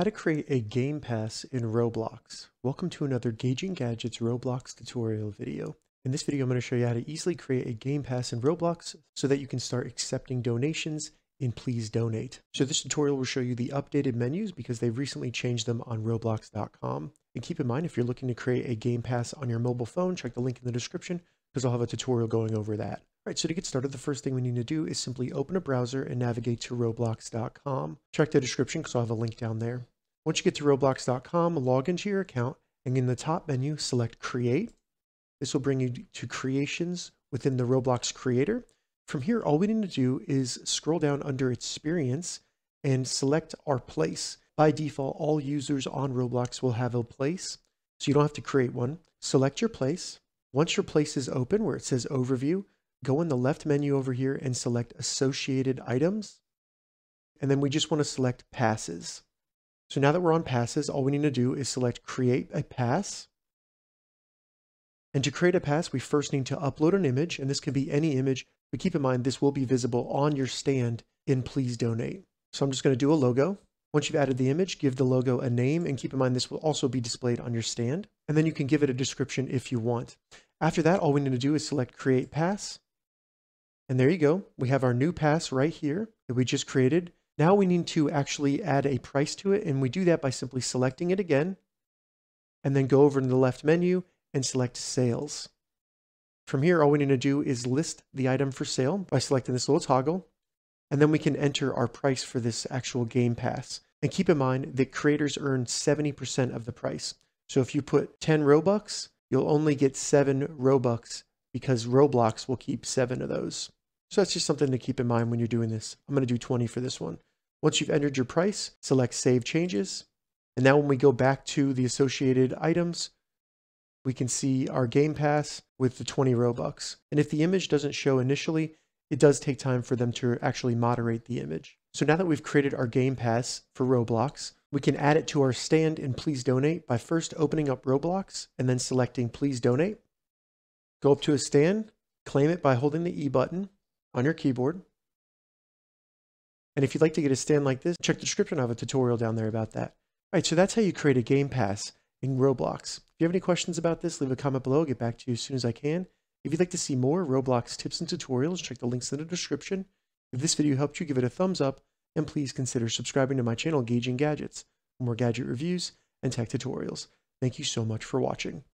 How to create a game pass in Roblox. Welcome to another Gauging Gadgets Roblox tutorial video. In this video, I'm going to show you how to easily create a game pass in Roblox so that you can start accepting donations in Please Donate. So this tutorial will show you the updated menus because they've recently changed them on roblox.com. And keep in mind, if you're looking to create a game pass on your mobile phone, check the link in the description because I'll have a tutorial going over that. All right, so to get started, the first thing we need to do is simply open a browser and navigate to roblox.com. Check the description because I'll have a link down there. Once you get to roblox.com, log into your account and in the top menu, select create. This will bring you to creations within the Roblox creator. From here, all we need to do is scroll down under experience and select our place. By default, all users on Roblox will have a place, so you don't have to create one. Select your place. Once your place is open where it says overview, go in the left menu over here and select associated items. And then we just want to select passes. So now that we're on passes, all we need to do is select create a pass. And to create a pass, we first need to upload an image, and this can be any image, but keep in mind this will be visible on your stand in Please Donate. So I'm just going to do a logo. Once you've added the image, give the logo a name, and keep in mind this will also be displayed on your stand. And then you can give it a description if you want. After that, all we need to do is select Create Pass. And there you go. We have our new pass right here that we just created. Now we need to actually add a price to it, and we do that by simply selecting it again, and then go over to the left menu and select Sales. From here, all we need to do is list the item for sale by selecting this little toggle, and then we can enter our price for this actual game pass. And keep in mind that creators earn 70% of the price. So if you put 10 Robux, you'll only get 7 Robux because Roblox will keep 7 of those. So that's just something to keep in mind when you're doing this. I'm going to do 20 for this one. Once you've entered your price, select Save Changes. And now when we go back to the associated items, we can see our Game Pass with the 20 Robux. And if the image doesn't show initially, it does take time for them to actually moderate the image. So now that we've created our Game Pass for Roblox, we can add it to our stand in Please Donate by first opening up Roblox and then selecting Please Donate. Go up to a stand, claim it by holding the E button, on your keyboard. And if you'd like to get a stand like this, check the description. I have a tutorial down there about that. All right, so that's how you create a game pass in Roblox. If you have any questions about this, leave a comment below. I'll get back to you as soon as I can. If you'd like to see more Roblox tips and tutorials, check the links in the description. If this video helped you, give it a thumbs up, and please consider subscribing to my channel, Gauging Gadgets, for more gadget reviews and tech tutorials. Thank you so much for watching.